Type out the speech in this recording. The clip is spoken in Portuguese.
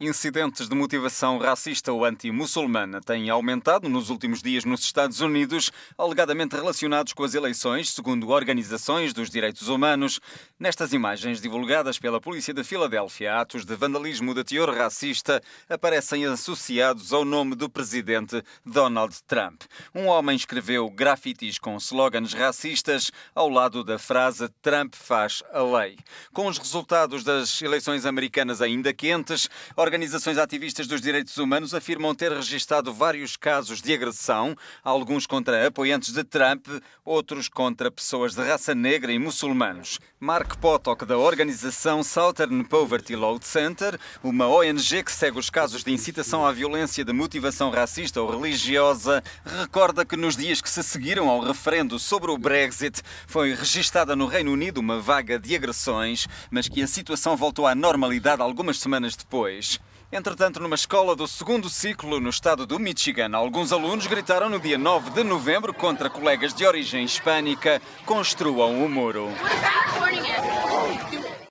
Incidentes de motivação racista ou anti-muçulmana têm aumentado nos últimos dias nos Estados Unidos, alegadamente relacionados com as eleições, segundo organizações dos direitos humanos. Nestas imagens divulgadas pela polícia de Filadélfia, atos de vandalismo de teor racista aparecem associados ao nome do presidente Donald Trump. Um homem escreveu grafitis com slogans racistas ao lado da frase Trump faz a lei. Com os resultados das eleições americanas ainda quentes, Organizações ativistas dos direitos humanos afirmam ter registado vários casos de agressão, alguns contra apoiantes de Trump, outros contra pessoas de raça negra e muçulmanos. Mark Potok, da organização Southern Poverty Law Center, uma ONG que segue os casos de incitação à violência de motivação racista ou religiosa, recorda que nos dias que se seguiram ao referendo sobre o Brexit foi registada no Reino Unido uma vaga de agressões, mas que a situação voltou à normalidade algumas semanas depois. Entretanto, numa escola do segundo ciclo no estado do Michigan, alguns alunos gritaram no dia 9 de novembro contra colegas de origem hispânica: construam o muro.